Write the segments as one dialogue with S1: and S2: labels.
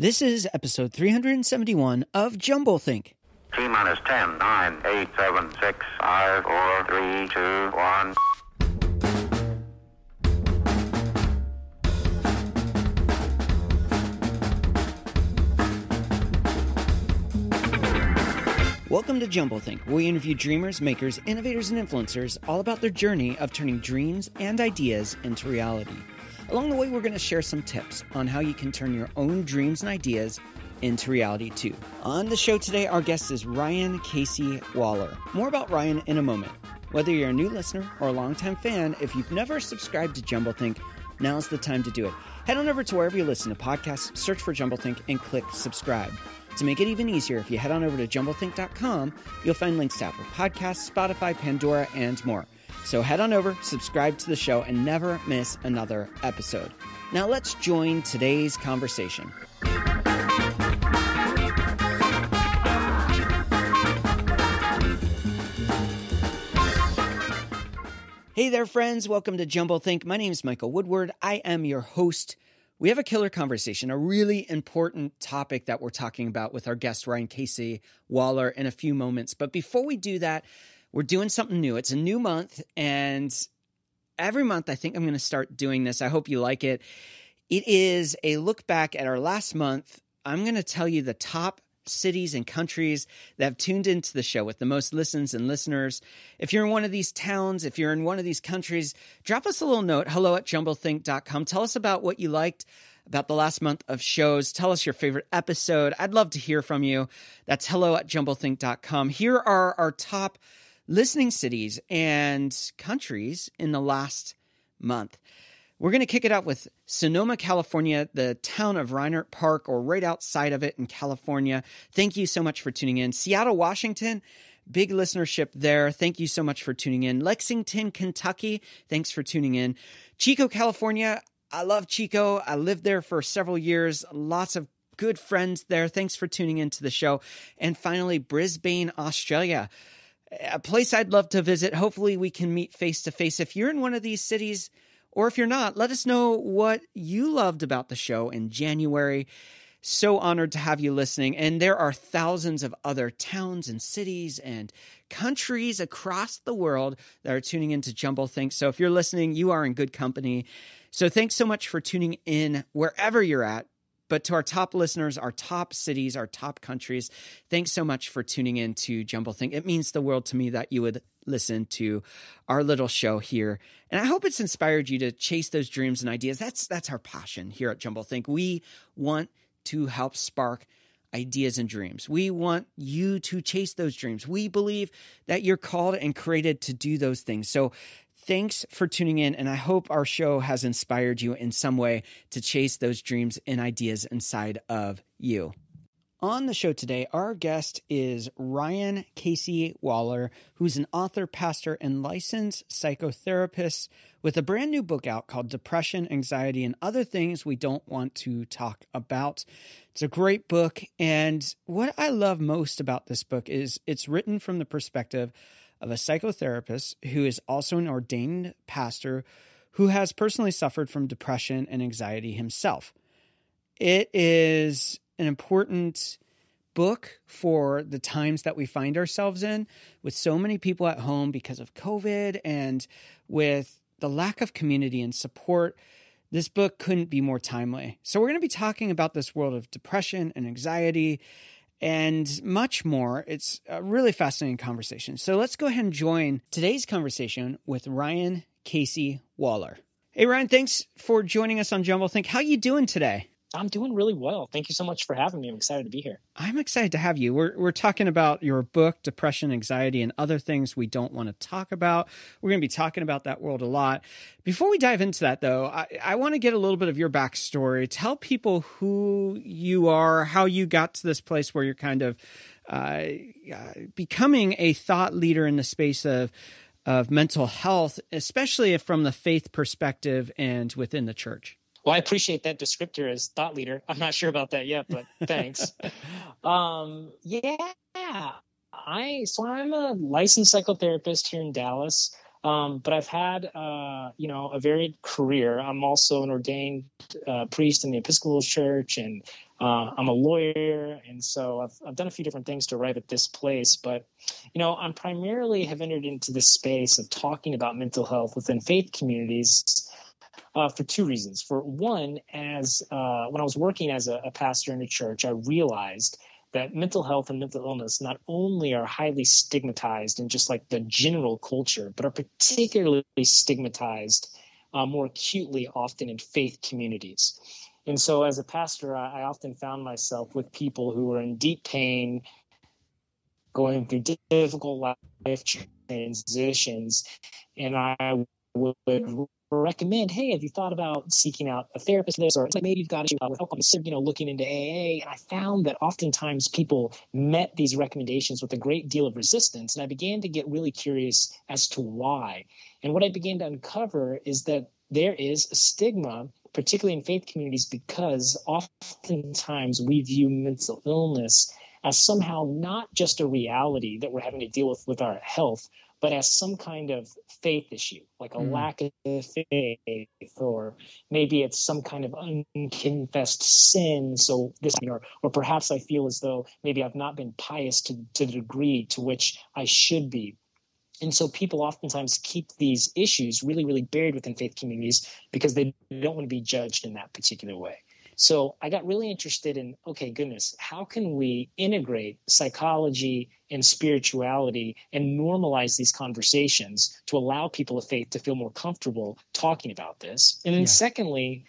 S1: This is episode 371 of Jumblethink.
S2: T minus 10, 9, 8, 7, 6, 5, 4, 3, 2, 1.
S1: Welcome to Jumblethink, where we interview dreamers, makers, innovators, and influencers all about their journey of turning dreams and ideas into reality. Along the way, we're going to share some tips on how you can turn your own dreams and ideas into reality too. On the show today, our guest is Ryan Casey Waller. More about Ryan in a moment. Whether you're a new listener or a longtime fan, if you've never subscribed to Jumblethink, now's the time to do it. Head on over to wherever you listen to podcasts, search for Jumblethink, and click subscribe. To make it even easier, if you head on over to jumblethink.com, you'll find links to Apple Podcasts, Spotify, Pandora, and more. So head on over, subscribe to the show, and never miss another episode. Now let's join today's conversation. Hey there, friends. Welcome to Jumble Think. My name is Michael Woodward. I am your host. We have a killer conversation, a really important topic that we're talking about with our guest, Ryan Casey Waller, in a few moments. But before we do that, we're doing something new. It's a new month, and every month I think I'm going to start doing this. I hope you like it. It is a look back at our last month. I'm going to tell you the top cities and countries that have tuned into the show with the most listens and listeners. If you're in one of these towns, if you're in one of these countries, drop us a little note hello at jumblethink.com. Tell us about what you liked about the last month of shows. Tell us your favorite episode. I'd love to hear from you. That's hello at jumblethink.com. Here are our top listening cities and countries in the last month. We're going to kick it out with Sonoma, California, the town of Rohnert Park, or right outside of it in California. Thank you so much for tuning in. Seattle, Washington, big listenership there. Thank you so much for tuning in. Lexington, Kentucky, thanks for tuning in. Chico, California, I love Chico. I lived there for several years. Lots of good friends there. Thanks for tuning into the show. And finally, Brisbane, Australia, a place I'd love to visit. Hopefully, we can meet face to face. If you're in one of these cities, or if you're not, let us know what you loved about the show in January. So honored to have you listening. And there are thousands of other towns and cities and countries across the world that are tuning into Jumblethink. So if you're listening, you are in good company. So thanks so much for tuning in wherever you're at. But to our top listeners, our top cities, our top countries, thanks so much for tuning in to Jumblethink. It means the world to me that you would listen to our little show here. And I hope it's inspired you to chase those dreams and ideas. That's that's our passion here at Jumble Think. We want to help spark ideas and dreams. We want you to chase those dreams. We believe that you're called and created to do those things. So thanks for tuning in. And I hope our show has inspired you in some way to chase those dreams and ideas inside of you. On the show today, our guest is Ryan Casey Waller, who's an author, pastor, and licensed psychotherapist with a brand new book out called Depression, Anxiety, and Other Things We Don't Want to Talk About. It's a great book. And what I love most about this book is it's written from the perspective of a psychotherapist who is also an ordained pastor who has personally suffered from depression and anxiety himself. It is an important book for the times that we find ourselves in with so many people at home because of COVID and with the lack of community and support. This book couldn't be more timely. So, we're going to be talking about this world of depression and anxiety and much more. It's a really fascinating conversation. So, let's go ahead and join today's conversation with Ryan Casey Waller. Hey Ryan, thanks for joining us on Jumble Think. How you doing today?
S3: I'm doing really well. Thank you so much for having me. I'm excited to be here.
S1: I'm excited to have you. We're we're talking about your book, Depression, Anxiety, and Other Things We Don't Want to Talk About. We're going to be talking about that world a lot. Before we dive into that, though, I, I want to get a little bit of your backstory. Tell people who you are, how you got to this place where you're kind of uh, uh, becoming a thought leader in the space of of mental health, especially from the faith perspective and within the church.
S3: Well, I appreciate that descriptor as thought leader. I'm not sure about that yet, but thanks. um, yeah, I so I'm a licensed psychotherapist here in Dallas. Um, but I've had, uh, you know, a varied career. I'm also an ordained uh, priest in the Episcopal Church, and Uh, I'm a lawyer, and so I've, I've done a few different things to arrive at this place. But, you know, I'm primarily have entered into this space of talking about mental health within faith communities uh, for two reasons. For one, as uh, when I was working as a, a pastor in a church, I realized that mental health and mental illness not only are highly stigmatized in just like the general culture, but are particularly stigmatized uh, more acutely often in faith communities. And so, as a pastor, I, I often found myself with people who were in deep pain, going through difficult life transitions, and I would recommend, hey, have you thought about seeking out a therapist? This or like maybe you've got issue uh, with alcohol, you know, looking into AA. And I found that oftentimes people met these recommendations with a great deal of resistance, and I began to get really curious as to why. And what I began to uncover is that there is a stigma, particularly in faith communities, because oftentimes we view mental illness as somehow not just a reality that we're having to deal with with our health, but as some kind of faith issue, like a mm. lack of faith, or maybe it's some kind of unconfessed sin. So this, or, or perhaps I feel as though maybe I've not been pious to, to the degree to which I should be. And so people oftentimes keep these issues really, really buried within faith communities because they don't want to be judged in that particular way. So I got really interested in okay, goodness, how can we integrate psychology and spirituality and normalize these conversations to allow people of faith to feel more comfortable talking about this? And then, yeah. secondly,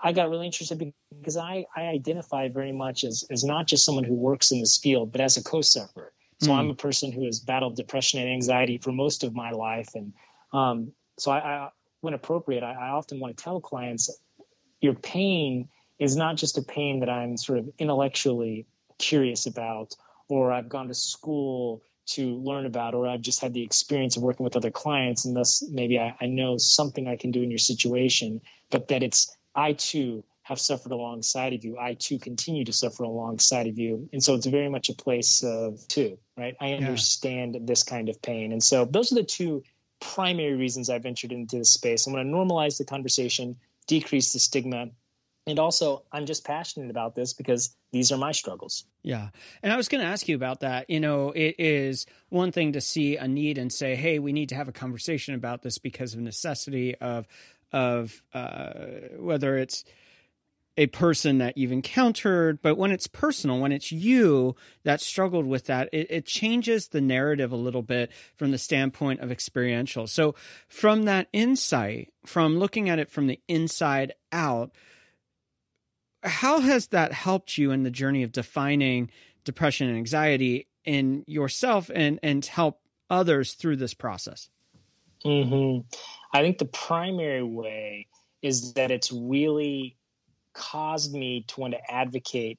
S3: I got really interested because I, I identify very much as, as not just someone who works in this field, but as a co sufferer. So mm. I'm a person who has battled depression and anxiety for most of my life. And um, so I, I, when appropriate, I, I often want to tell clients your pain is not just a pain that I'm sort of intellectually curious about, or I've gone to school to learn about, or I've just had the experience of working with other clients, and thus maybe I, I know something I can do in your situation, but that it's I too have suffered alongside of you. I too continue to suffer alongside of you. And so it's very much a place of two, right? I understand yeah. this kind of pain. And so those are the two primary reasons I've entered into this space. I'm going to normalize the conversation, decrease the stigma, and also i'm just passionate about this because these are my struggles.
S1: Yeah. And i was going to ask you about that. You know it is one thing to see a need and say hey we need to have a conversation about this because of necessity of of uh, whether it's a person that you've encountered. But when it's personal when it's you that struggled with that it, it changes the narrative a little bit from the standpoint of experiential. So from that insight from looking at it from the inside out how has that helped you in the journey of defining depression and anxiety in yourself and and help others through this process?
S3: Mm-hmm. I think the primary way is that it's really caused me to want to advocate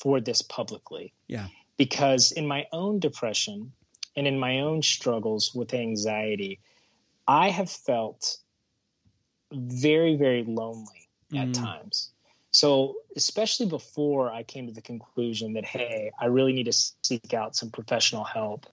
S3: for this publicly.
S1: Yeah.
S3: Because in my own depression and in my own struggles with anxiety, I have felt very, very lonely at mm. times. So, especially before I came to the conclusion that, hey, I really need to seek out some professional help,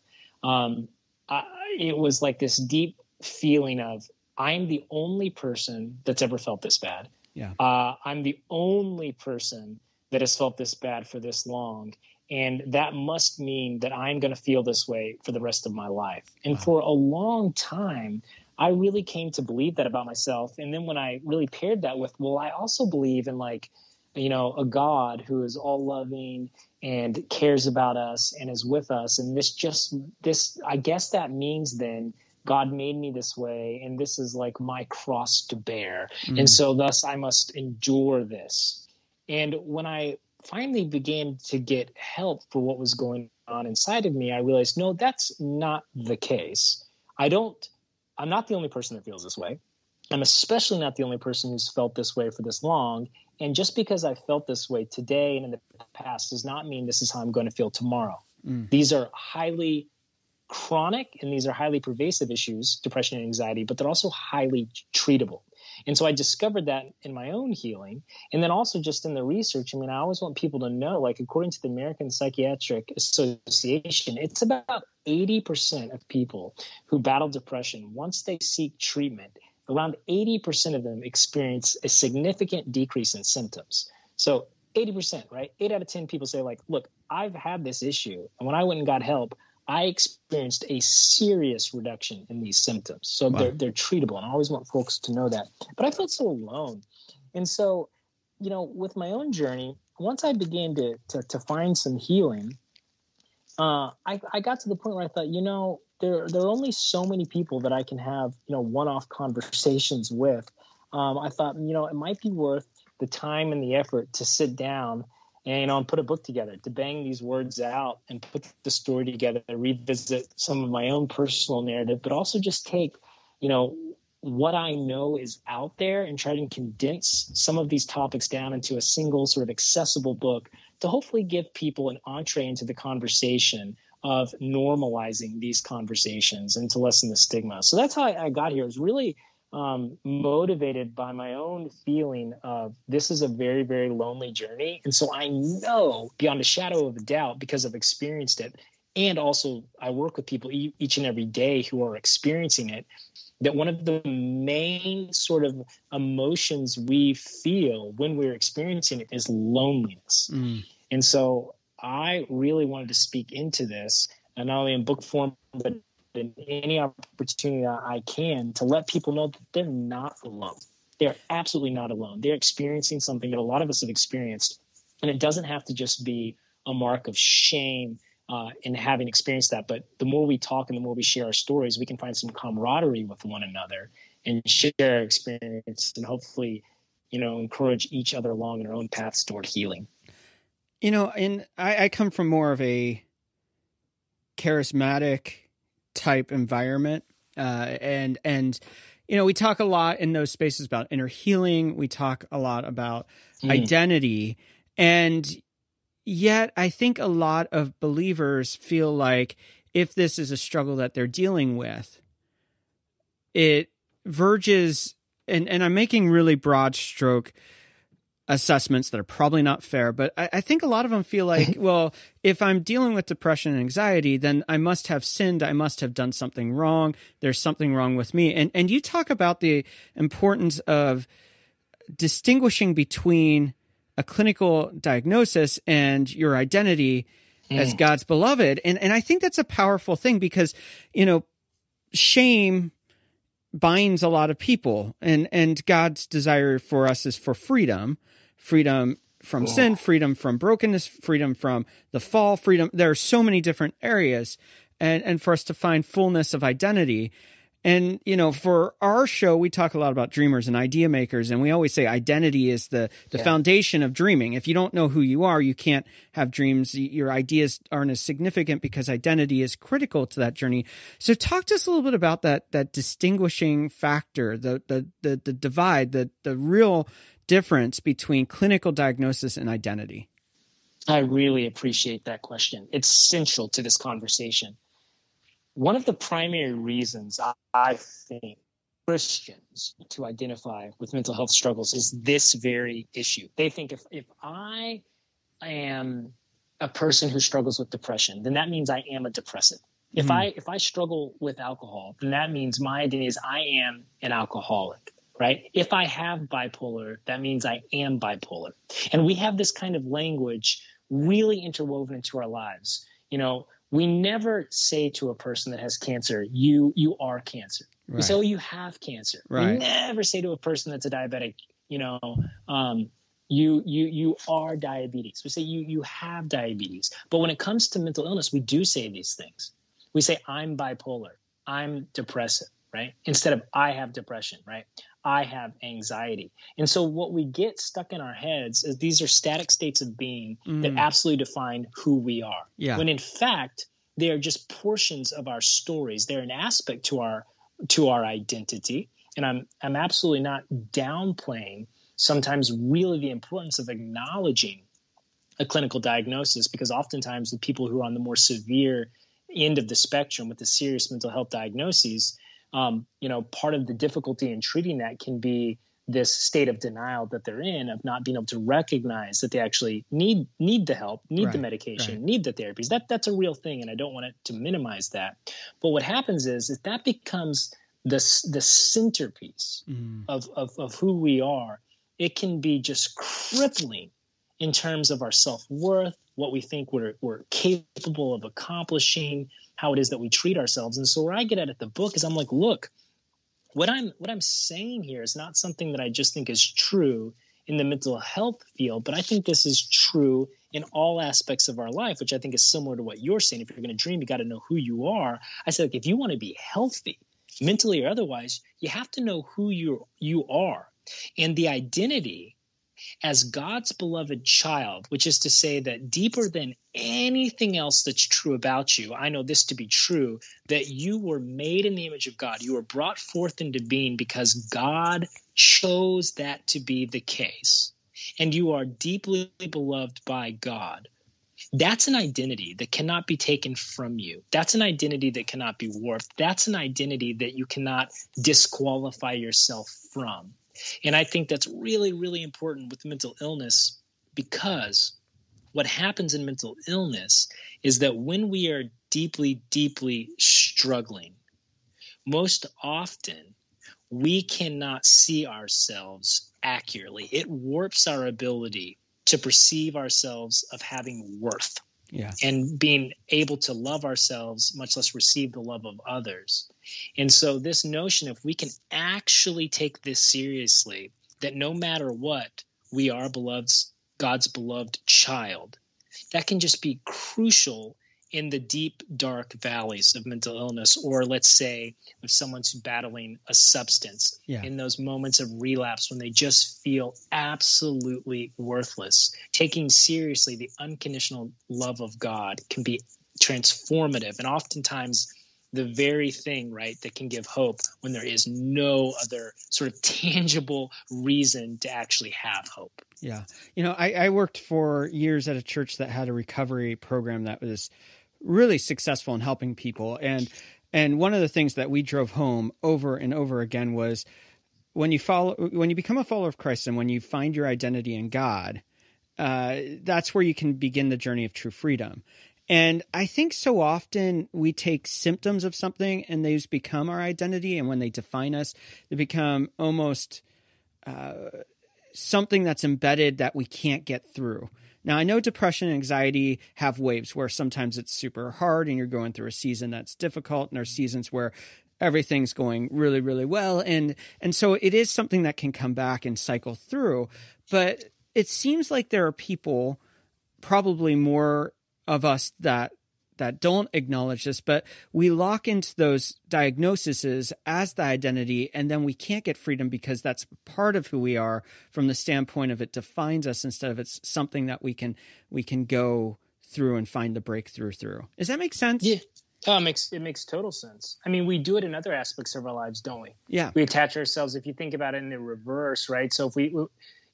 S3: um, I, it was like this deep feeling of, I'm the only person that's ever felt this bad.
S1: Yeah.
S3: Uh, I'm the only person that has felt this bad for this long. And that must mean that I'm going to feel this way for the rest of my life. And wow. for a long time, I really came to believe that about myself. And then when I really paired that with, well, I also believe in like, you know, a God who is all loving and cares about us and is with us. And this just, this, I guess that means then God made me this way, and this is like my cross to bear. Mm. And so, thus, I must endure this. And when I finally began to get help for what was going on inside of me, I realized, no, that's not the case. I don't I'm not the only person that feels this way. I'm especially not the only person who's felt this way for this long. And just because I felt this way today and in the past does not mean this is how I'm going to feel tomorrow. Mm. These are highly chronic and these are highly pervasive issues, depression and anxiety, but they're also highly treatable. And so I discovered that in my own healing. And then also just in the research, I mean, I always want people to know, like, according to the American Psychiatric Association, it's about 80% of people who battle depression, once they seek treatment, around 80% of them experience a significant decrease in symptoms. So 80%, right? Eight out of 10 people say, like, look, I've had this issue. And when I went and got help, I experienced a serious reduction in these symptoms. So wow. they're, they're treatable. And I always want folks to know that. But I felt so alone. And so, you know, with my own journey, once I began to, to, to find some healing, uh, I, I got to the point where I thought, you know, there, there are only so many people that I can have, you know, one-off conversations with. Um, I thought, you know, it might be worth the time and the effort to sit down and you know and put a book together to bang these words out and put the story together revisit some of my own personal narrative but also just take you know what i know is out there and try to condense some of these topics down into a single sort of accessible book to hopefully give people an entree into the conversation of normalizing these conversations and to lessen the stigma. So that's how i, I got here. It was really um, motivated by my own feeling of this is a very, very lonely journey. And so I know beyond a shadow of a doubt because I've experienced it. And also, I work with people e- each and every day who are experiencing it. That one of the main sort of emotions we feel when we're experiencing it is loneliness. Mm. And so I really wanted to speak into this, and not only in book form, but in any opportunity I can to let people know that they're not alone. They're absolutely not alone. They're experiencing something that a lot of us have experienced. And it doesn't have to just be a mark of shame uh, in having experienced that. But the more we talk and the more we share our stories, we can find some camaraderie with one another and share our experience and hopefully, you know, encourage each other along in our own paths toward healing.
S1: You know, and I, I come from more of a charismatic type environment. Uh, and and you know we talk a lot in those spaces about inner healing. We talk a lot about mm. identity, and yet I think a lot of believers feel like if this is a struggle that they're dealing with, it verges. And and I'm making really broad stroke assessments that are probably not fair, but I, I, think a lot of them feel like, well, if I'm dealing with depression and anxiety, then I must have sinned. I must have done something wrong. There's something wrong with me. And and you talk about the importance of distinguishing between a clinical diagnosis and your identity mm. as God's beloved. And and I think that's a powerful thing because, you know, shame binds a lot of people and and God's desire for us is for freedom freedom from sin, freedom from brokenness, freedom from the fall, freedom. There are so many different areas, and and for us to find fullness of identity. And you know, for our show, we talk a lot about dreamers and idea makers, and we always say identity is the the yeah. foundation of dreaming. If you don't know who you are, you can't have dreams. Your ideas aren't as significant because identity is critical to that journey. So, talk to us a little bit about that that distinguishing factor, the the the, the divide, the the real difference between clinical diagnosis and identity?
S3: I really appreciate that question. It's central to this conversation. One of the primary reasons I think Christians to identify with mental health struggles is this very issue. They think if, if I am a person who struggles with depression, then that means I am a depressive. If mm-hmm. I if I struggle with alcohol, then that means my identity is I am an alcoholic right? If I have bipolar, that means I am bipolar. And we have this kind of language really interwoven into our lives. You know, we never say to a person that has cancer, you you are cancer. Right. We say, oh, you have cancer. Right. We never say to a person that's a diabetic, you know, um, you you you are diabetes. We say you you have diabetes. But when it comes to mental illness, we do say these things. We say I'm bipolar. I'm depressive, right? Instead of I have depression, right? I have anxiety. And so what we get stuck in our heads is these are static states of being mm. that absolutely define who we are. Yeah. When in fact, they are just portions of our stories. They're an aspect to our to our identity. And I'm I'm absolutely not downplaying sometimes really the importance of acknowledging a clinical diagnosis because oftentimes the people who are on the more severe end of the spectrum with the serious mental health diagnoses um, you know, part of the difficulty in treating that can be this state of denial that they're in of not being able to recognize that they actually need need the help, need right, the medication, right. need the therapies. That that's a real thing, and I don't want it to minimize that. But what happens is is that becomes the the centerpiece mm. of, of of who we are. It can be just crippling in terms of our self-worth what we think we're, we're capable of accomplishing how it is that we treat ourselves. And so where i get at it the book is i'm like look what i'm what i'm saying here is not something that i just think is true in the mental health field but i think this is true in all aspects of our life which i think is similar to what you're saying. If you're going to dream you got to know who you are. I said like if you want to be healthy mentally or otherwise you have to know who you you are. And the identity as God's beloved child, which is to say that deeper than anything else that's true about you, I know this to be true that you were made in the image of God. You were brought forth into being because God chose that to be the case. And you are deeply beloved by God. That's an identity that cannot be taken from you. That's an identity that cannot be warped. That's an identity that you cannot disqualify yourself from. And I think that's really, really important with mental illness because what happens in mental illness is that when we are deeply, deeply struggling, most often we cannot see ourselves accurately. It warps our ability to perceive ourselves of having worth
S1: yeah.
S3: and being able to love ourselves, much less receive the love of others. And so, this notion, if we can actually take this seriously, that no matter what, we are beloved, God's beloved child, that can just be crucial in the deep, dark valleys of mental illness, or let's say if someone's battling a substance
S1: yeah.
S3: in those moments of relapse when they just feel absolutely worthless, taking seriously the unconditional love of God can be transformative and oftentimes the very thing right that can give hope when there is no other sort of tangible reason to actually have hope.
S1: Yeah. You know I, I worked for years at a church that had a recovery program that was really successful in helping people. And and one of the things that we drove home over and over again was when you follow when you become a follower of Christ and when you find your identity in God, uh, that's where you can begin the journey of true freedom. And I think so often we take symptoms of something and those become our identity. And when they define us, they become almost uh, something that's embedded that we can't get through. Now, I know depression and anxiety have waves where sometimes it's super hard and you're going through a season that's difficult, and there's seasons where everything's going really, really well. And, and so it is something that can come back and cycle through. But it seems like there are people, probably more of us that that don't acknowledge this, but we lock into those diagnoses as the identity, and then we can't get freedom because that's part of who we are from the standpoint of it defines us instead of it's something that we can we can go through and find the breakthrough through. Does that make sense?
S3: Yeah. Oh, it makes it makes total sense. I mean, we do it in other aspects of our lives, don't we?
S1: Yeah.
S3: We attach ourselves. If you think about it in the reverse, right? So if we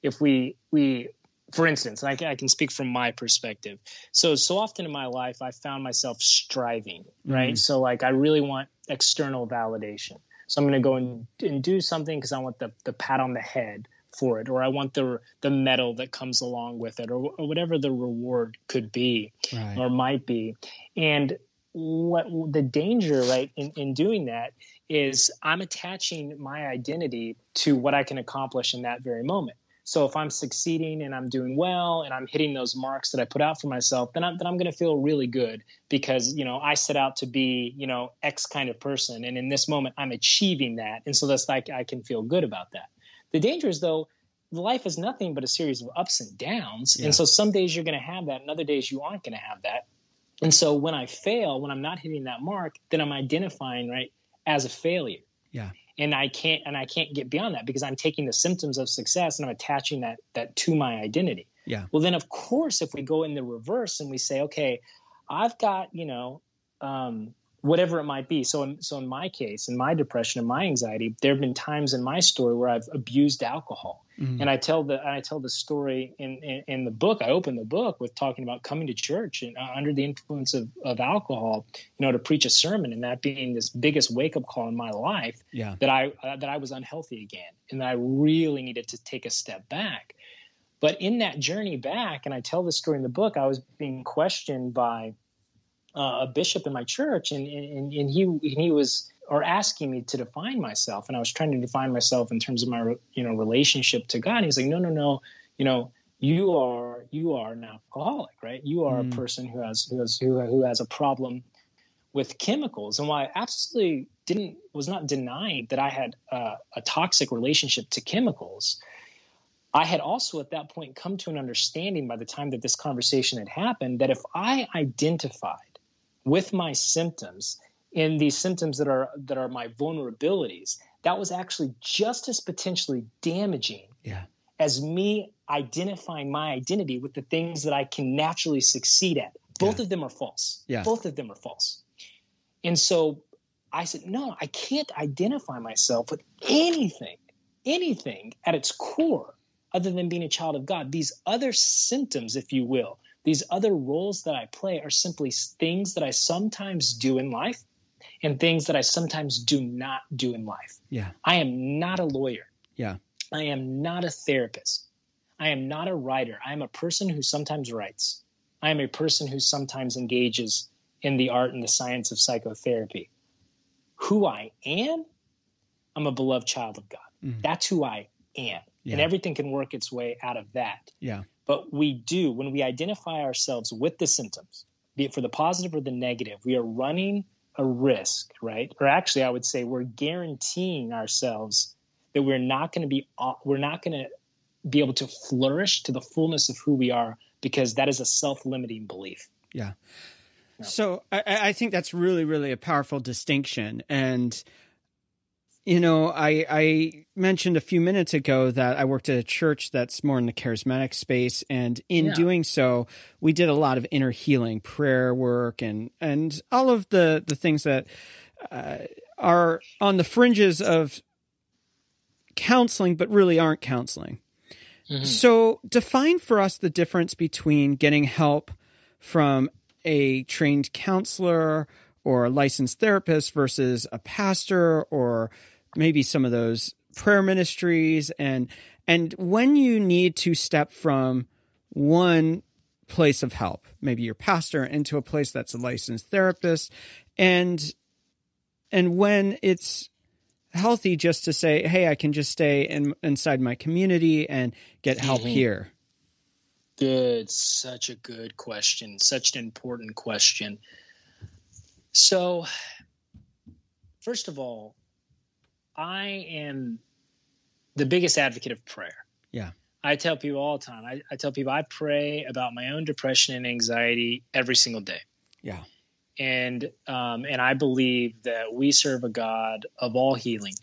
S3: if we we for instance, I can, I can speak from my perspective. So, so often in my life, I found myself striving, right? Mm. So, like, I really want external validation. So, I'm going to go and, and do something because I want the, the pat on the head for it, or I want the the medal that comes along with it, or, or whatever the reward could be right. or might be. And what the danger, right, in, in doing that is I'm attaching my identity to what I can accomplish in that very moment. So if I'm succeeding and I'm doing well and I'm hitting those marks that I put out for myself, then I'm, then I'm going to feel really good because, you know, I set out to be, you know, X kind of person. And in this moment, I'm achieving that. And so that's like, I can feel good about that. The danger is though, life is nothing but a series of ups and downs. Yeah. And so some days you're going to have that and other days you aren't going to have that. And so when I fail, when I'm not hitting that mark, then I'm identifying right as a failure.
S1: Yeah
S3: and I can't and I can't get beyond that because I'm taking the symptoms of success and I'm attaching that that to my identity.
S1: Yeah.
S3: Well, then of course, if we go in the reverse and we say, okay, I've got you know um, whatever it might be. So in, so in my case, in my depression and my anxiety, there have been times in my story where I've abused alcohol. Mm-hmm. And I tell the I tell the story in, in, in the book. I open the book with talking about coming to church and uh, under the influence of, of alcohol, you know, to preach a sermon, and that being this biggest wake up call in my life.
S1: Yeah.
S3: That I uh, that I was unhealthy again, and that I really needed to take a step back. But in that journey back, and I tell this story in the book, I was being questioned by uh, a bishop in my church, and, and, and he and he was or asking me to define myself, and I was trying to define myself in terms of my you know relationship to God. And he's like, no, no, no, you know, you are you are an alcoholic, right? You are mm. a person who has who has who, who has a problem with chemicals, and while I absolutely didn't was not denying that I had uh, a toxic relationship to chemicals, I had also at that point come to an understanding by the time that this conversation had happened that if I identified with my symptoms in these symptoms that are that are my vulnerabilities, that was actually just as potentially damaging
S1: yeah.
S3: as me identifying my identity with the things that I can naturally succeed at. Both yeah. of them are false.
S1: Yeah.
S3: Both of them are false. And so I said, no, I can't identify myself with anything, anything at its core other than being a child of God. These other symptoms, if you will, these other roles that I play are simply things that I sometimes do in life and things that I sometimes do not do in life.
S1: Yeah.
S3: I am not a lawyer.
S1: Yeah.
S3: I am not a therapist. I am not a writer. I am a person who sometimes writes. I am a person who sometimes engages in the art and the science of psychotherapy. Who I am, I'm a beloved child of God. Mm-hmm. That's who I am. Yeah. And everything can work its way out of that.
S1: Yeah.
S3: But we do, when we identify ourselves with the symptoms, be it for the positive or the negative, we are running a risk, right? Or actually, I would say we're guaranteeing ourselves that we're not going to be, we're not going to be able to flourish to the fullness of who we are because that is a self-limiting belief.
S1: Yeah. So I, I think that's really, really a powerful distinction. And you know, I I mentioned a few minutes ago that I worked at a church that's more in the charismatic space, and in yeah. doing so, we did a lot of inner healing, prayer work, and and all of the the things that uh, are on the fringes of counseling, but really aren't counseling. Mm-hmm. So, define for us the difference between getting help from a trained counselor or a licensed therapist versus a pastor or maybe some of those prayer ministries and and when you need to step from one place of help, maybe your pastor, into a place that's a licensed therapist, and and when it's healthy just to say, hey, I can just stay in, inside my community and get help mm-hmm. here.
S3: Good, such a good question, such an important question. So, first of all, I am the biggest advocate of prayer.
S1: Yeah.
S3: I tell people all the time, I, I tell people I pray about my own depression and anxiety every single day.
S1: Yeah.
S3: And um, and I believe that we serve a God of all healing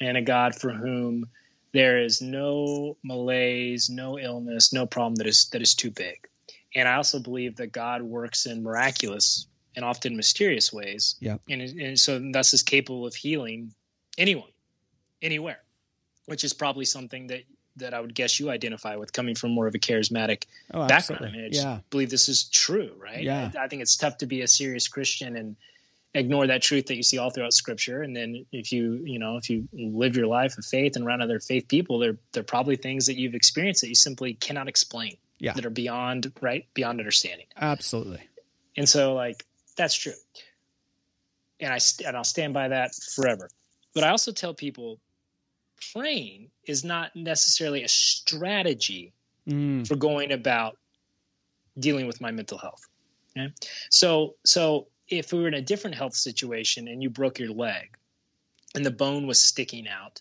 S3: and a God for whom there is no malaise, no illness, no problem that is that is too big. And I also believe that God works in miraculous and often mysterious ways.
S1: Yeah.
S3: And, and so thus is capable of healing anyone anywhere, which is probably something that that I would guess you identify with coming from more of a charismatic oh, background. I, mean, I yeah. believe this is true, right?
S1: Yeah.
S3: I, I, think it's tough to be a serious Christian and ignore that truth that you see all throughout scripture. And then if you, you know, if you live your life of faith and around other faith people, there, there are probably things that you've experienced that you simply cannot explain.
S1: Yeah.
S3: That are beyond, right? Beyond understanding.
S1: Absolutely.
S3: And so like, that's true. And I, and I'll stand by that forever. But I also tell people praying is not necessarily a strategy mm. for going about dealing with my mental health. Okay? So so if we were in a different health situation and you broke your leg and the bone was sticking out,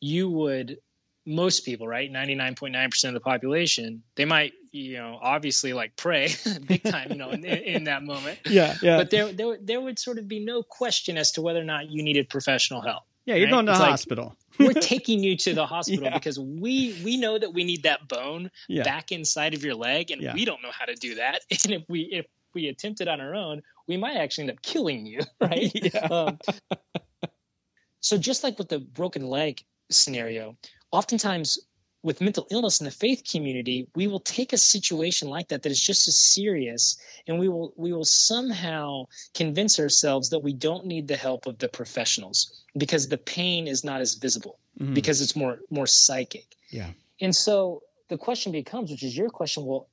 S3: you would most people, right, 99.9% of the population, they might, you know, obviously like pray big time, you know, in, in, that moment.
S1: Yeah, yeah.
S3: But there, there, there would sort of be no question as to whether or not you needed professional help.
S1: Yeah, you're right? going to it's the like, hospital.
S3: we're taking you to the hospital yeah. because we we know that we need that bone
S1: yeah.
S3: back inside of your leg, and yeah. we don't know how to do that. And if we if we attempt it on our own, we might actually end up killing you, right? Um, so just like with the broken leg scenario, oftentimes with mental illness in the faith community, we will take a situation like that that is just as serious, and we will we will somehow convince ourselves that we don't need the help of the professionals because the pain is not as visible mm-hmm. because it's more more psychic.
S1: Yeah.
S3: And so the question becomes, which is your question, well,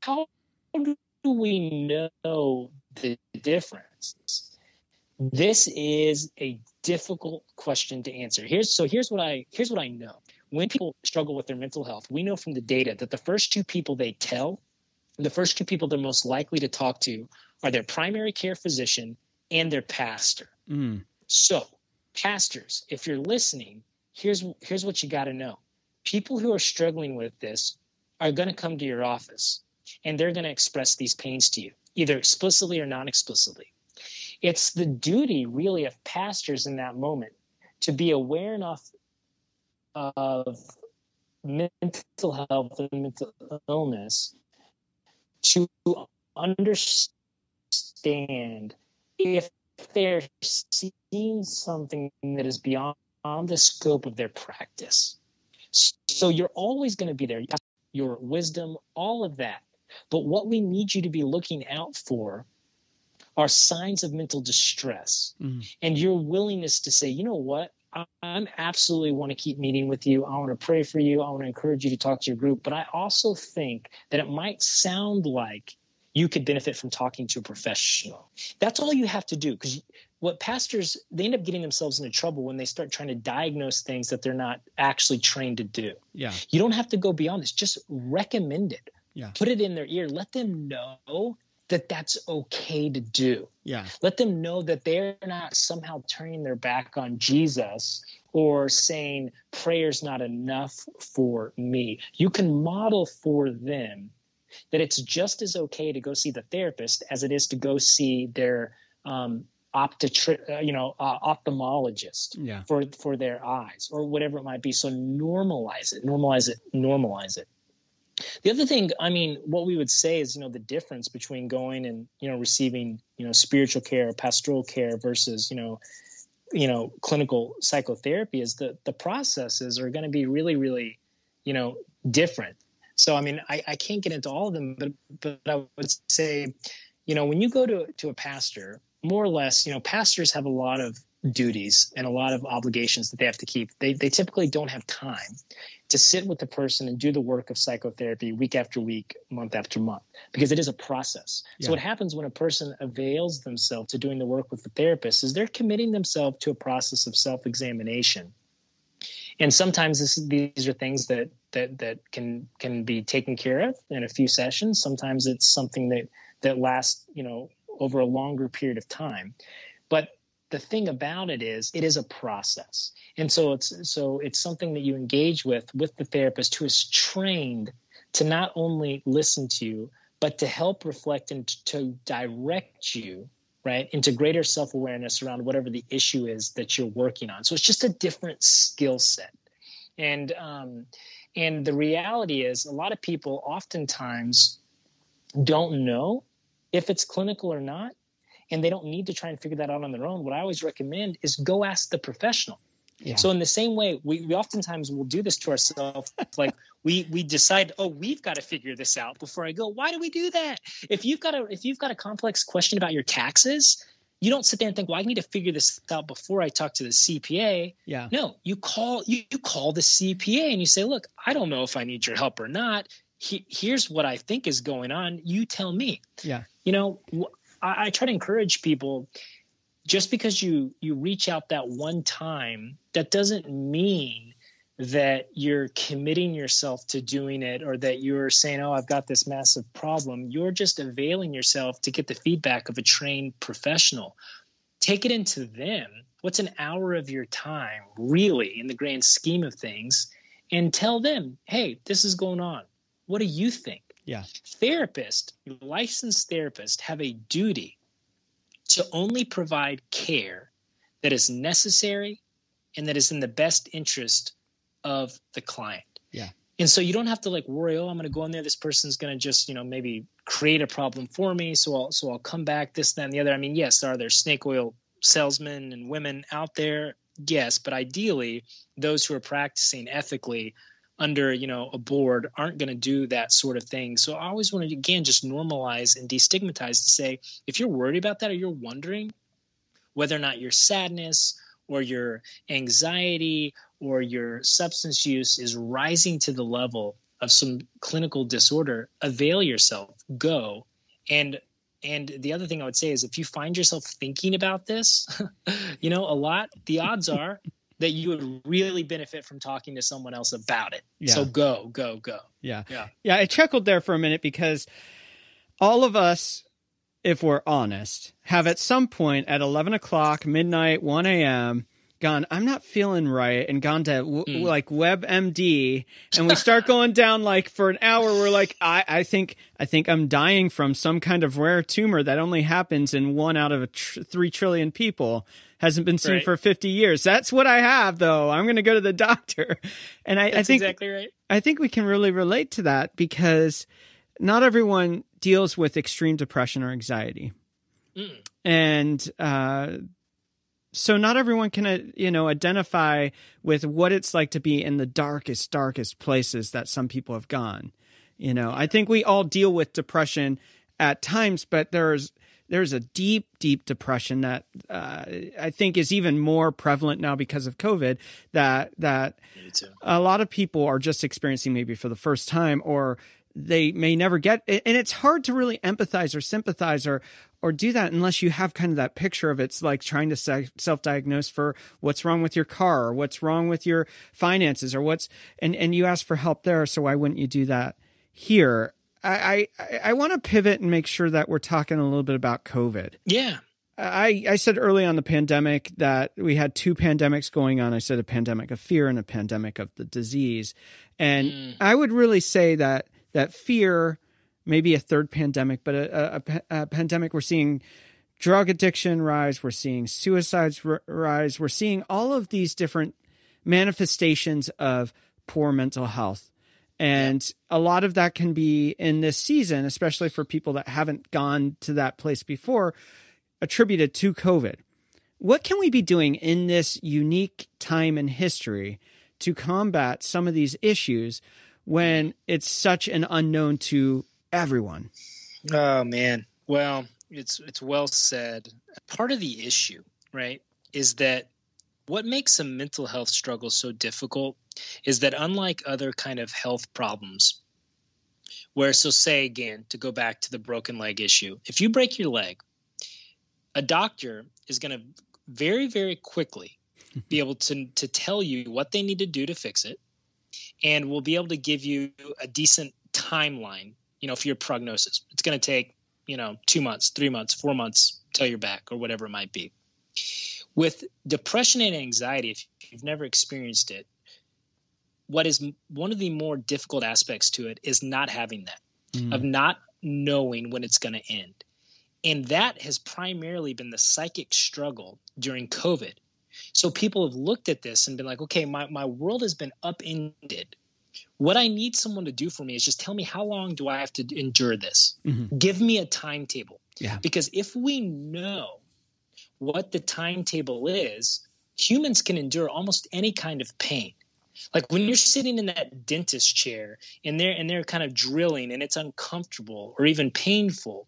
S3: how do we know the difference? This is a difficult question to answer. Here's so here's what I here's what I know when people struggle with their mental health, we know from the data that the first two people they tell, the first two people they're most likely to talk to are their primary care physician and their pastor.
S1: Mm.
S3: So, pastors, if you're listening, here's here's what you got to know. People who are struggling with this are going to come to your office and they're going to express these pains to you, either explicitly or non-explicitly. It's the duty really of pastors in that moment to be aware enough of mental health and mental illness to understand if they're seeing something that is beyond the scope of their practice. So you're always going to be there, your wisdom, all of that. But what we need you to be looking out for are signs of mental distress
S1: Mm.
S3: and your willingness to say, you know what? I- I'm absolutely want to keep meeting with you. I want to pray for you. I want to encourage you to talk to your group. But I also think that it might sound like you could benefit from talking to a professional. That's all you have to do. Because what pastors, they end up getting themselves into trouble when they start trying to diagnose things that they're not actually trained to do.
S1: Yeah.
S3: You don't have to go beyond this. Just recommend it.
S1: Yeah.
S3: Put it in their ear. Let them know that that's okay to do.
S1: Yeah.
S3: Let them know that they're not somehow turning their back on Jesus or saying prayer's not enough for me. You can model for them that it's just as okay to go see the therapist as it is to go see their um, optotri- uh, you know, uh, ophthalmologist
S1: Yeah.
S3: for for their eyes or whatever it might be. So normalize it, normalize it, normalize it. The other thing, I mean, what we would say is, you know, the difference between going and you know receiving you know spiritual care, pastoral care versus you know, you know, clinical psychotherapy is that the processes are going to be really, really, you know, different. So I mean, I, I can't get into all of them, but but I would say, you know, when you go to to a pastor, more or less, you know, pastors have a lot of duties and a lot of obligations that they have to keep. They they typically don't have time to sit with the person and do the work of psychotherapy week after week, month after month, because it is a process.
S1: Yeah.
S3: So what happens when a person avails themselves to doing the work with the therapist is they're committing themselves to a process of self-examination. And sometimes this, these are things that that that can can be taken care of in a few sessions. Sometimes it's something that that lasts, you know, over a longer period of time. But the thing about it is it is a process. And so it's so it's something that you engage with with the therapist who is trained to not only listen to you but to help reflect and to direct you right into greater self-awareness around whatever the issue is that you're working on. So it's just a different skill set. And um and the reality is a lot of people oftentimes don't know if it's clinical or not and they don't need to try and figure that out on their own what i always recommend is go ask the professional
S1: Yeah.
S3: so in the same way we, we oftentimes will do this to ourselves like we we decide oh we've got to figure this out before i go why do we do that if you've got a if you've got a complex question about your taxes you don't sit there and think well i need to figure this out before i talk to the cpa
S1: yeah.
S3: no, you call you, you call the CPA and you say, "Look, I don't know if I need your help or not. He, here's what I think is going on. You tell me."
S1: Yeah.
S3: You know, I, I try to encourage people. Just because you you reach out that one time, that doesn't mean that you're committing yourself to doing it or that you're saying, "Oh, I've got this massive problem." You're just availing yourself to get the feedback of a trained professional take it into them. What's an hour of your time, really, in the grand scheme of things, and tell them, hey, this is going on. What do you think?
S1: Yeah.
S3: Therapists, licensed therapists, have a duty to only provide care that is necessary and that is in the best interest of the client.
S1: Yeah.
S3: And so you don't have to like worry, oh, I'm going to go in there. This person's going to just, you know, maybe create a problem for me. So I'll, so I'll come back this, that, and the other. I mean, yes, are there snake oil salesmen and women out there? Yes. But ideally, those who are practicing ethically under, you know, a board aren't going to do that sort of thing. So I always want to, again, just normalize and destigmatize to say, if you're worried about that or you're wondering whether or not your sadness or your anxiety or your substance use is rising to the level of some clinical disorder, avail yourself, go. And and the other thing I would say is if you find yourself thinking about this, you know, a lot, the odds are that you would really benefit from talking to someone else about it.
S1: Yeah.
S3: So go, go, go.
S1: Yeah.
S3: Yeah.
S1: Yeah. I chuckled there for a minute because all of us, if we're honest, have at some point at 11 o'clock, midnight, 1 a.m., gone, I'm not feeling right, and gone to w-
S3: Mm.
S1: like WebMD, and we start going down like for an hour. We're like, I, I think, I think I'm dying from some kind of rare tumor that only happens in one out of a tr- three trillion people. Hasn't been seen
S3: Right.
S1: for 50 years. That's what I have, though. I'm going to go to the doctor. And I, I think
S3: exactly right.
S1: I think we can really relate to that because not everyone deals with extreme depression or anxiety.
S3: Mm.
S1: And uh, so not everyone can, uh, you know, identify with what it's like to be in the darkest, darkest places that some people have gone. You know, I think we all deal with depression at times, but there's there's a deep, deep depression that uh, I think is even more prevalent now because of COVID. That that a lot of people are just experiencing maybe for the first time or they may never get and it's hard to really empathize or sympathize or or do that unless you have kind of that picture of it's like trying to self-diagnose for what's wrong with your car or what's wrong with your finances or what's and and you ask for help there so why wouldn't you do that here i i, I want to pivot and make sure that we're talking a little bit about covid
S3: Yeah.
S1: I, I said early on the pandemic that we had two pandemics going on. I said a pandemic of fear and a pandemic of the disease. And
S3: Mm.
S1: I would really say that that fear, maybe a third pandemic, but a, a, a, pandemic, we're seeing drug addiction rise, we're seeing suicides r- rise, we're seeing all of these different manifestations of poor mental health. And a lot of that can be in this season, especially for people that haven't gone to that place before, attributed to COVID. What can we be doing in this unique time in history to combat some of these issues when it's such an unknown to everyone?
S3: Oh man. Well, it's it's well said. Part of the issue, right, is that what makes a mental health struggle so difficult is that unlike other kind of health problems, where so say again to go back to the broken leg issue, if you break your leg, a doctor is going to very very quickly be able to to tell you what they need to do to fix it and will be able to give you a decent timeline you know for your prognosis. It's going to take you know two months three months four months till you're back or whatever it might be with depression and anxiety if you've never experienced it what is one of the more difficult aspects to it is not having that
S1: Mm.
S3: of not knowing when it's going to end. And that has primarily been the psychic struggle during COVID. So people have looked at this and been like, okay, my, my world has been upended. What I need someone to do for me is just tell me how long do I have to endure this?
S1: Mhm.
S3: Give me a timetable.
S1: Yeah.
S3: Because if we know what the timetable is, humans can endure almost any kind of pain. Like when you're sitting in that dentist chair and they're and they're kind of drilling and it's uncomfortable or even painful,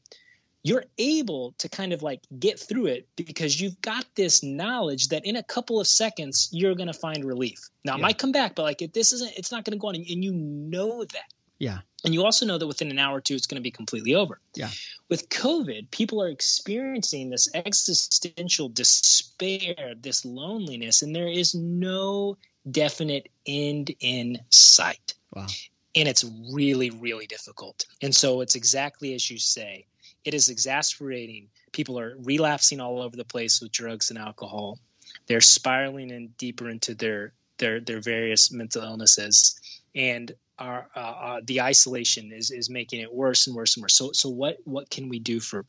S3: you're able to kind of like get through it because you've got this knowledge that in a couple of seconds you're going to find relief. Now it might come back, but like if this isn't, it's not going to go on, and you know that.
S1: Yeah.
S3: And you also know that within an hour or two, it's going to be completely over.
S1: Yeah.
S3: With COVID, people are experiencing this existential despair, this loneliness, and there is no definite end in sight.
S1: Wow.
S3: And it's really, really difficult. And so it's exactly as you say it is exasperating. People are relapsing all over the place with drugs and alcohol. They're spiraling in deeper into their their their various mental illnesses, and our uh, uh, the isolation is is making it worse and worse and worse. So so what what can we do for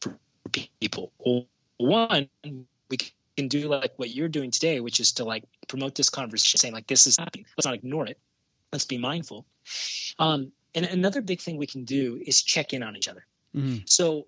S3: for people? Well, one, we can do like what you're doing today, which is to like promote this conversation, saying like this is happening. Let's not ignore it. Let's be mindful. Um, and another big thing we can do is check in on each other.
S1: Mhm.
S3: So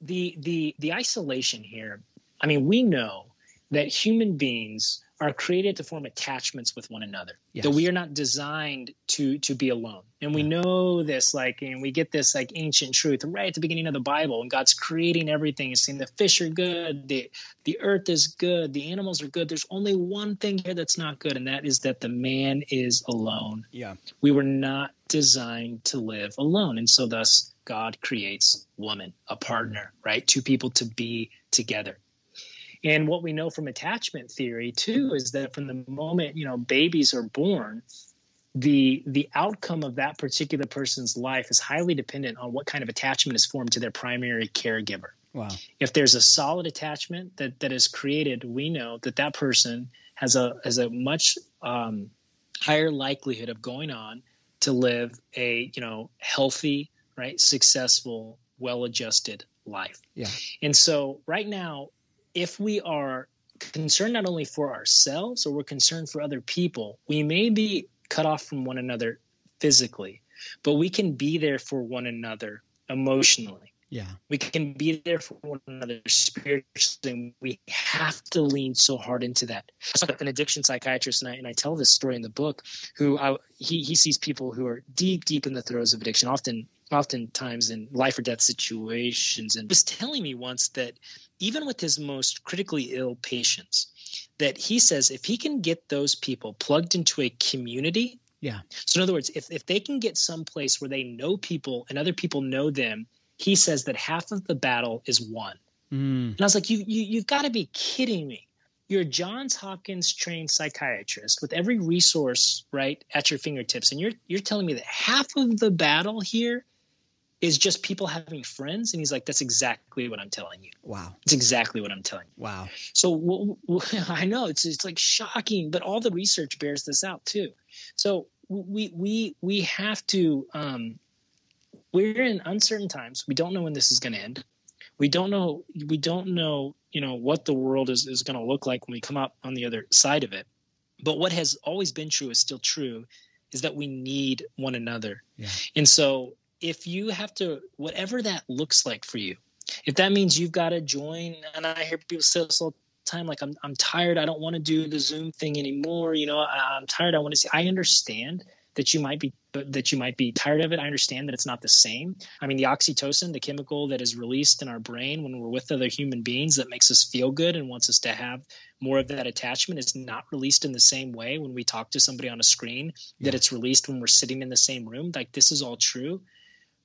S3: the the the isolation here, I mean, we know that human beings are created to form attachments with one another.
S1: Yes.
S3: That we are not designed to to be alone. And we know this like and we get this like ancient truth right at the beginning of the Bible and God's creating everything. He's saying the fish are good, the the earth is good, the animals are good. There's only one thing here that's not good and that is that the man is alone
S1: Yeah.
S3: we were not designed to live alone and so thus god creates woman a partner right two people to be together And what we know from attachment theory too is that from the moment, you know, babies are born, the the outcome of that particular person's life is highly dependent on what kind of attachment is formed to their primary caregiver.
S1: Wow.
S3: If there's a solid attachment that that is created, we know that that person has a has a much um, higher likelihood of going on to live a you know healthy, right, successful, well-adjusted life.
S1: Yeah.
S3: And so right now, if we are concerned not only for ourselves or we're concerned for other people, we may be cut off from one another physically, but we can be there for one another emotionally.
S1: Yeah.
S3: We can be there for one another spiritually. We have to lean so hard into that. An addiction psychiatrist, and I, and I tell this story in the book, who I, he, he sees people who are deep, deep in the throes of addiction, often oftentimes in life or death situations and was telling me once that even with his most critically ill patients that he says if he can get those people plugged into a community
S1: yeah.
S3: so in other words if, if they can get some place where they know people and other people know them he says that half of the battle is won.
S1: Mm.
S3: and i was like you, you you've got to be kidding me. You're a Johns Hopkins trained psychiatrist with every resource right at your fingertips, and you're you're telling me that half of the battle here is just people having friends and he's like that's exactly what i'm telling you.
S1: Wow.
S3: It's exactly what i'm telling you.
S1: Wow.
S3: So I know it's it's like shocking but all the research bears this out too. So we we we have to um we're in uncertain times. We don't know when this is going to end. We don't know we don't know you know what the world is is going to look like when we come out on the other side of it. But what has always been true is still true is that we need one another.
S1: Yeah.
S3: and so if you have to whatever that looks like for you if that means you've got to join and i hear people say this all the time like i'm, I'm tired. I don't want to do the zoom thing anymore. You know I, i'm tired. I want to see i understand that you might be that you might be tired of it. I understand that it's not the same. I mean the oxytocin the chemical that is released in our brain when we're with other human beings that makes us feel good and wants us to have more of that attachment is not released in the same way when we talk to somebody on a screen yeah. that it's released when we're sitting in the same room. Like this is all true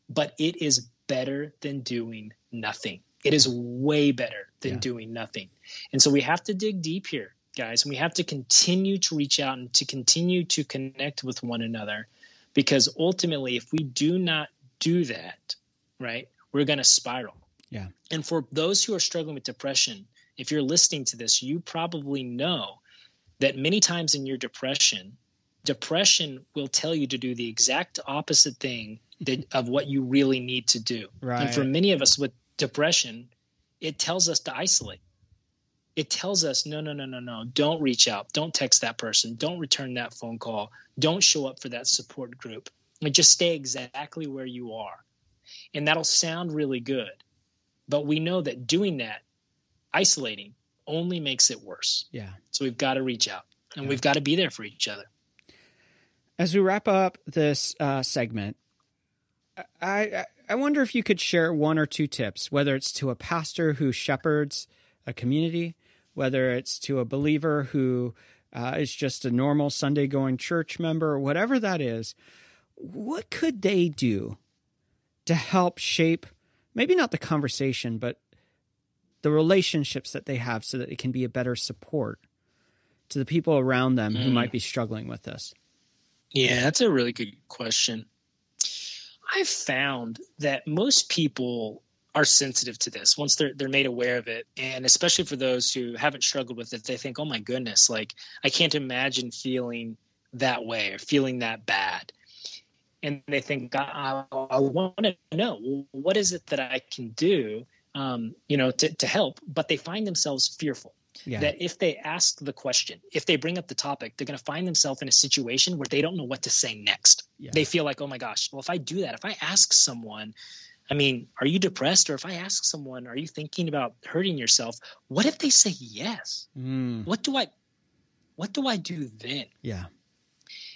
S3: but it is better than doing nothing. It is way better than yeah. doing nothing. And so we have to dig deep here, guys, and we have to continue to reach out and to continue to connect with one another because ultimately, if we do not do that, right, we're going to spiral.
S1: Yeah.
S3: And for those who are struggling with depression, if you're listening to this, you probably know that many times in your depression, depression will tell you to do the exact opposite thing that, of what you really need to do.
S1: Right.
S3: And for many of us with depression, it tells us to isolate. It tells us, no, no, no, no, no, don't reach out. Don't text that person. Don't return that phone call. Don't show up for that support group. And just stay exactly where you are. And that'll sound really good. But we know that doing that, isolating, only makes it worse.
S1: Yeah.
S3: So we've got to reach out and yeah. we've got to be there for each other.
S1: As we wrap up this uh, segment, I I wonder if you could share one or two tips, whether it's to a pastor who shepherds a community, whether it's to a believer who uh, is just a normal Sunday going church member, whatever that is. What could they do to help shape maybe not the conversation, but the relationships that they have so that it can be a better support to the people around them mm. who might be struggling with this?
S3: Yeah, that's a really good question. I've found that most people are sensitive to this once they're they're made aware of it. And especially for those who haven't struggled with it they think oh my goodness like i can't imagine feeling that way or feeling that bad. And they think i, I want to know what is it that i can do um, you know to, to help? But they find themselves fearful yeah. that if they ask the question, if they bring up the topic, they're going to find themselves in a situation where they don't know what to say next. Yeah. They feel like, oh my gosh, well, if I do that, if I ask someone, I mean, are you depressed? Or if I ask someone, are you thinking about hurting yourself? What if they say yes?
S1: Mm.
S3: What do I, what do I do then?
S1: Yeah.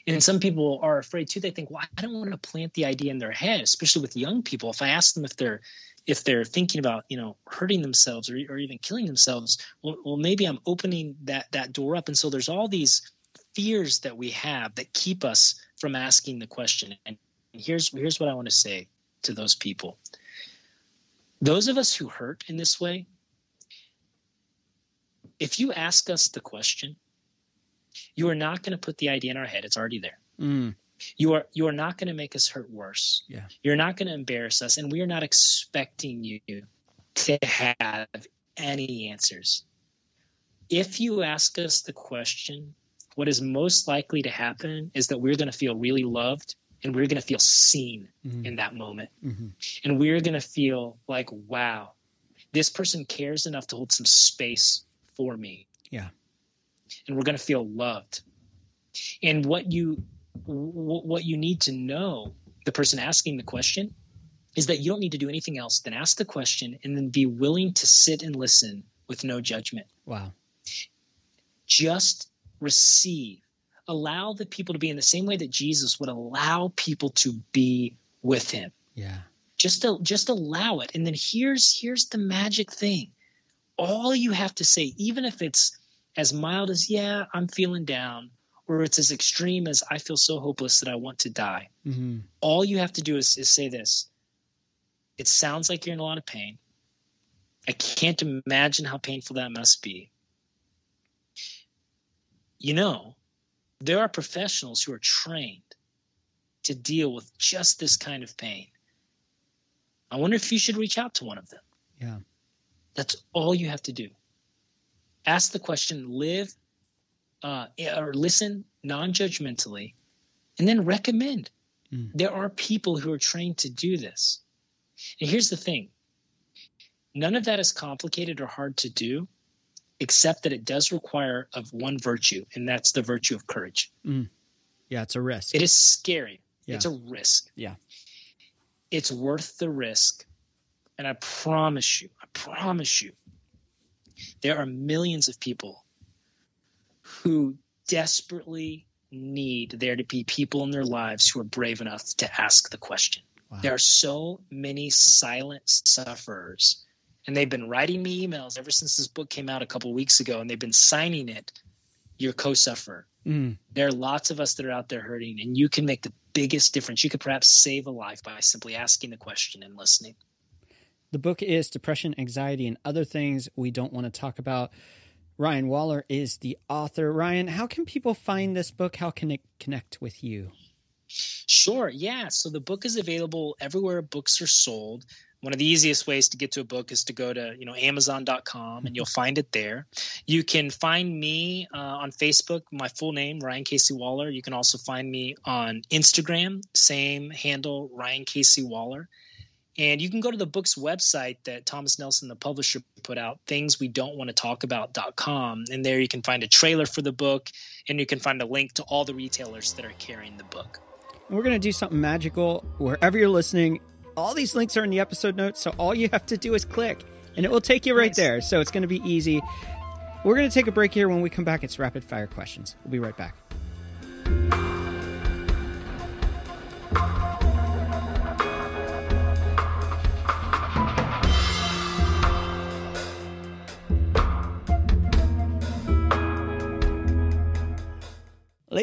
S3: And some people are afraid too. They think, well, I don't want to plant the idea in their head, especially with young people. If I ask them if they're if they're thinking about you know hurting themselves or, or even killing themselves well, well maybe i'm opening that that door up and so there's all these fears that we have that keep us from asking the question and here's here's what i want to say to those people those of us who hurt in this way if you ask us the question, you are not going to put the idea in our head. It's already there.
S1: Mm,
S3: You are you are not going to make us hurt worse.
S1: Yeah.
S3: You're not going to embarrass us, and we are not expecting you to have any answers. If you ask us the question, what is most likely to happen is that we're going to feel really loved and we're going to feel seen
S1: mhm,
S3: in that moment.
S1: mhm.
S3: And we're going to feel like, wow, this person cares enough to hold some space for me.
S1: Yeah.
S3: And we're going to feel loved. And what you w- what you need to know, the person asking the question, is that you don't need to do anything else than ask the question and then be willing to sit and listen with no judgment.
S1: Wow.
S3: Just receive. Allow the people to be in the same way that Jesus would allow people to be with him
S1: Yeah.
S3: just to, just allow it and then here's here's the magic thing all you have to say even if it's as mild as yeah i'm feeling down or it's as extreme as i feel so hopeless that i want to die.
S1: Hmm
S3: all you have to do is, is say this. It sounds like you're in a lot of pain. I can't imagine how painful that must be. You know there are professionals who are trained to deal with just this kind of pain. I wonder if you should reach out to one of them.
S1: Yeah.
S3: that's all you have to do. Ask the question live uh, or listen non-judgmentally and then recommend
S1: Mm.
S3: there are people who are trained to do this and here's the thing none of that is complicated or hard to do except that it does require of one virtue and that's the virtue of courage
S1: Yeah. It's a risk.
S3: it is scary
S1: Yeah.
S3: it's a risk
S1: Yeah.
S3: it's worth the risk and i promise you i promise you there are millions of people who desperately need there to be people in their lives who are brave enough to ask the question.
S1: Wow.
S3: there are so many silent sufferers and they've been writing me emails ever since this book came out a couple weeks ago and they've been signing it your co-sufferer.
S1: Mm,
S3: there are lots of us that are out there hurting and you can make the biggest difference. You could perhaps save a life by simply asking the question and listening.
S1: The book is Depression, Anxiety, and Other Things We Don't Want to Talk About. Ryan Waller is the author. Ryan, how can people find this book? How can it connect with you?
S3: Sure. Yeah. So the book is available everywhere books are sold. One of the easiest ways to get to a book is to go to you know Amazon.com and you'll find it there. You can find me uh, on Facebook, my full name Ryan Casey Waller. You can also find me on Instagram, same handle Ryan Casey Waller. And you can go to the book's website that Thomas Nelson, the publisher, put out, things we don't want to talk about.com. And there you can find a trailer for the book and you can find a link to all the retailers that are carrying the book.
S1: We're going to do something magical wherever you're listening. All these links are in the episode notes, so all you have to do is click and it will take you right
S3: Nice.
S1: there. So it's going to be easy. We're going to take a break here. When we come back, it's rapid fire questions. We'll be right back.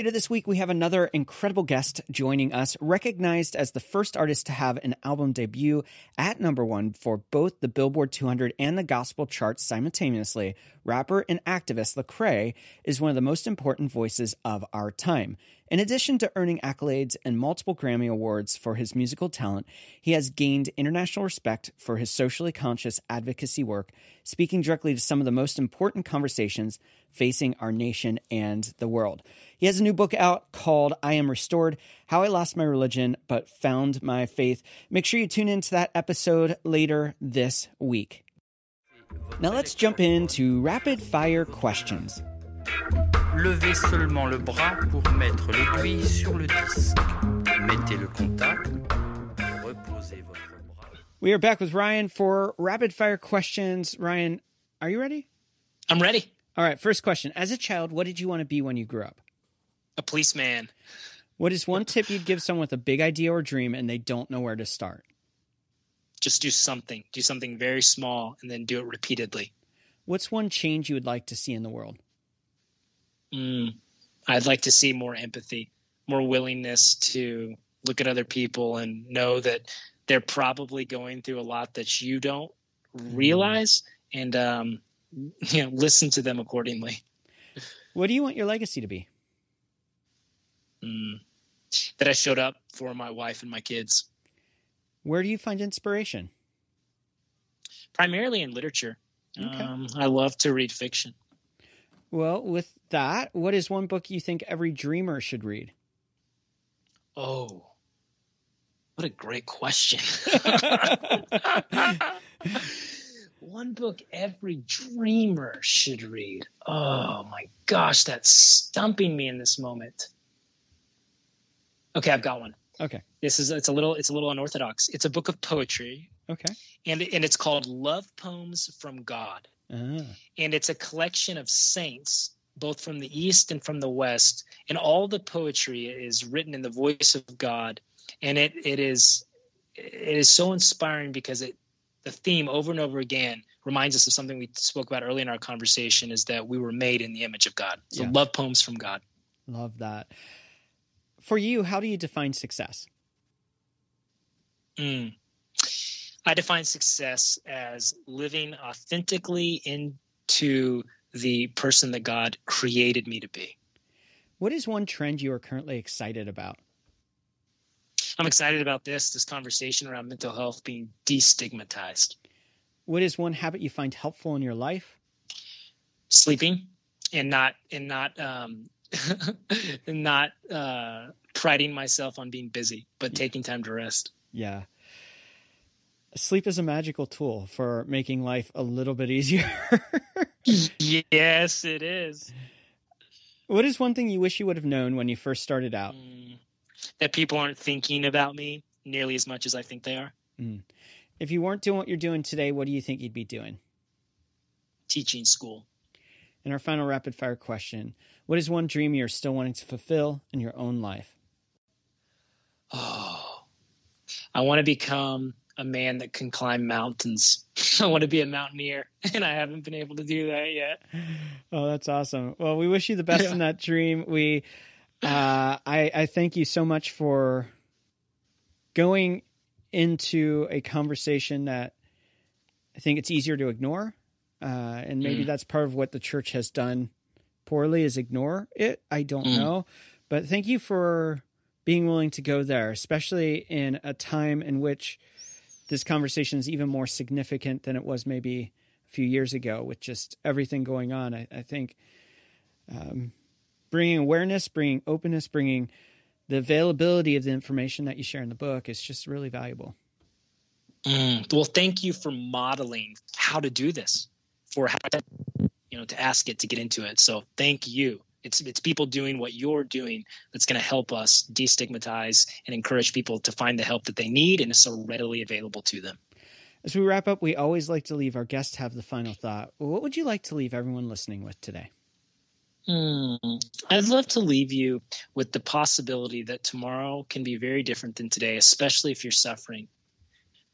S1: Later this week, we have another incredible guest joining us, recognized as the first artist to have an album debut at number one for both the Billboard 200 and the gospel charts simultaneously. Rapper and activist Lecrae is one of the most important voices of our time. In addition to earning accolades and multiple Grammy Awards for his musical talent, he has gained international respect for his socially conscious advocacy work, speaking directly to some of the most important conversations facing our nation and the world. He has a new book out called I Am Restored How I Lost My Religion But Found My Faith. Make sure you tune into that episode later this week. Now let's jump into rapid fire questions.
S4: Levez seulement le bras pour mettre l'aiguille sur le disque. Mettez le contact. Reposez votre bras.
S1: We are back with Ryan for rapid fire questions. Ryan, are you ready?
S3: I'm ready.
S1: All right, first question. As a child, what did you want to be when you grew up?
S3: A policeman.
S1: What is one tip you'd give someone with a big idea or dream and they don't know where to start?
S3: Just do something. Do something very small and then do it repeatedly.
S1: What's one change you would like to see in the world?
S3: Mm. I'd like to see more empathy, more willingness to look at other people and know that they're probably going through a lot that you don't realize. And um, you know listen to them accordingly.
S1: What do you want your legacy to be?
S3: Mm. That I showed up for my wife and my kids.
S1: Where do you find inspiration?
S3: Primarily in literature.
S1: Okay.
S3: Um, I love to read fiction.
S1: Well, with that, what is one book you think every dreamer should read?
S3: Oh, what a great question. One book every dreamer should read. Oh my gosh, that's stumping me in this moment. Okay, I've got one.
S1: Okay.
S3: This is it's a little it's a little unorthodox. It's a book of poetry
S1: Okay.
S3: and and it's called Love Poems from God.
S1: Ah,
S3: and it's a collection of saints both from the east and from the west and all the poetry is written in the voice of god and it it is it is so inspiring because it the theme over and over again reminds us of something we spoke about early in our conversation is that we were made in the image of god so
S1: Yeah.
S3: love poems from god
S1: love that. For you, how do you define success?
S3: Mm. I define success as living authentically into the person that God created me to be.
S1: What is one trend you are currently excited about?
S3: I'm excited about this this conversation around mental health being destigmatized.
S1: What is one habit you find helpful in your life?
S3: Sleeping and not and not um and not uh priding myself on being busy, but taking time to rest.
S1: Yeah. Sleep is a magical tool for making life a little bit easier.
S3: yes, it is.
S1: what is one thing you wish you would have known when you first started out?
S3: Mm. That people aren't thinking about me nearly as much as I think they are.
S1: If you weren't doing what you're doing today, what do you think you'd be doing?
S3: Teaching school.
S1: And our final rapid fire question What is one dream you're still wanting to fulfill in your own life?
S3: Oh, I want to become a man that can climb mountains. I want to be a mountaineer, and I haven't been able to do that yet.
S1: Oh, that's awesome. Well, we wish you the best in that dream. We, uh, I, I thank you so much for going into a conversation that I think it's easier to ignore. Uh, and maybe
S3: Mm.
S1: that's part of what the church has done poorly is ignore it. I don't
S3: Mm.
S1: know. But thank you for being willing to go there, especially in a time in which this conversation is even more significant than it was maybe a few years ago with just everything going on. I, I think um, bringing awareness, bringing openness, bringing the availability of the information that you share in the book is just really valuable.
S3: Mm. Well, thank you for modeling how to do this, for how to, you know to ask it to get into it. So thank you. It's it's people doing what you're doing that's going to help us destigmatize and encourage people to find the help that they need and is so readily available to them.
S1: As we wrap up, we always like to leave our guests have the final thought. What would you like to leave everyone listening with today?
S3: Hmm. I'd love to leave you with the possibility that tomorrow can be very different than today, especially if you're suffering.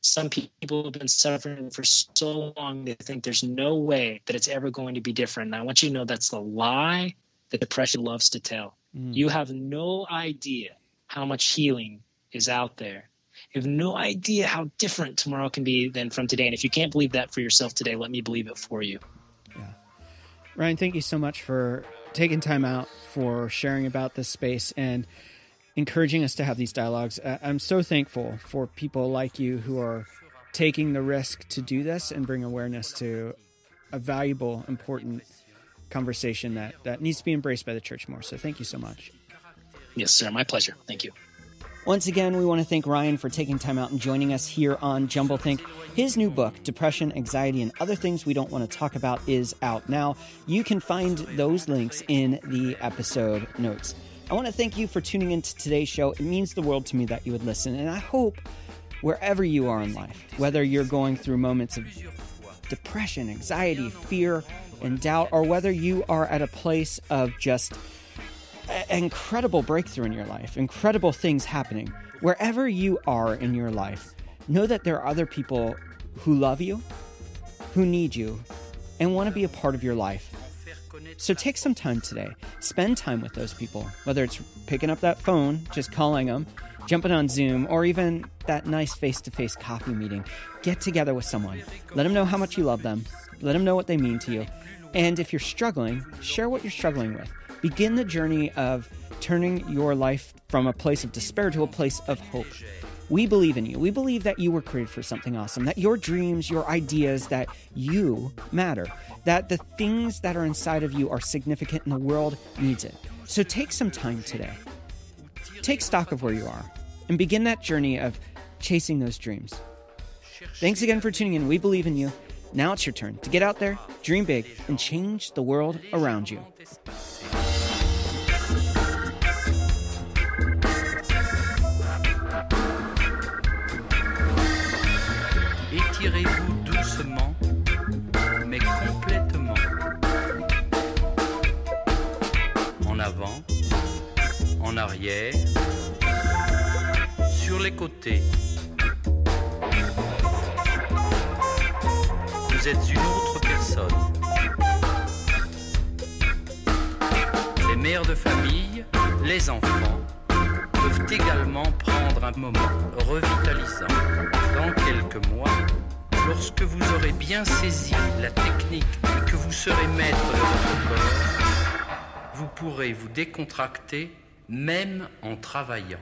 S3: Some people have been suffering for so long they think there's no way that it's ever going to be different. And I want you to know that's a lie that depression loves to tell.
S1: Mm.
S3: You have no idea how much healing is out there. You have no idea how different tomorrow can be than from today. And if you can't believe that for yourself today, let me believe it for you. Yeah.
S1: Ryan, thank you so much for taking time out for sharing about this space and encouraging us to have these dialogues. I'm so thankful for people like you who are taking the risk to do this and bring awareness to a valuable, important conversation that, that needs to be embraced by the church more. So thank you so much.
S3: Yes, sir. My pleasure. Thank you.
S1: Once again, we want to thank Ryan for taking time out and joining us here on Jumble Think. His new book, Depression, Anxiety, and Other Things We Don't Want to Talk About, is out now. You can find those links in the episode notes. I want to thank you for tuning into today's show. It means the world to me that you would listen, and I hope wherever you are in life, whether you're going through moments of depression, anxiety, fear, and doubt, or whether you are at a place of just incredible breakthrough in your life, incredible things happening. Wherever you are in your life, know that there are other people who love you, who need you, and want to be a part of your life. So take some time today. Spend time with those people, whether it's picking up that phone, just calling them, jumping on Zoom, or even that nice face to face coffee meeting, get together with someone. Let them know how much you love them. Let them know what they mean to you. And if you're struggling, share what you're struggling with. Begin the journey of turning your life from a place of despair to a place of hope. We believe in you. We believe that you were created for something awesome, that your dreams, your ideas, that you matter, that the things that are inside of you are significant and the world needs it. So take some time today. Take stock of where you are and begin that journey of chasing those dreams. Thanks again for tuning in. We believe in you. Now it's your turn to get out there, dream big, and change the world around you.
S4: Étirez-vous doucement, mais complètement. En avant, en arrière, sur les côtés. Êtes une autre personne. Les mères de famille, les enfants peuvent également prendre un moment revitalisant. Dans quelques mois, lorsque vous aurez bien saisi la technique et que vous serez maître de votre corps, vous pourrez vous décontracter même en travaillant.